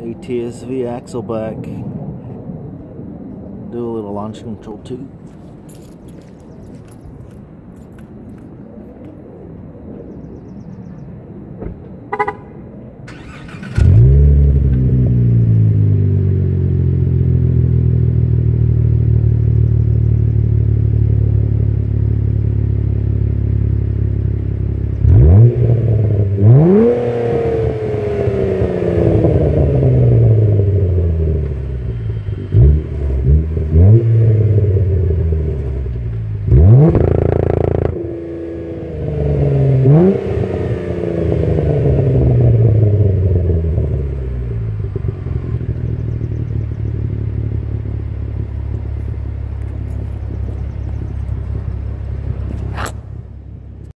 ATSV axle back. Do a little launch control too.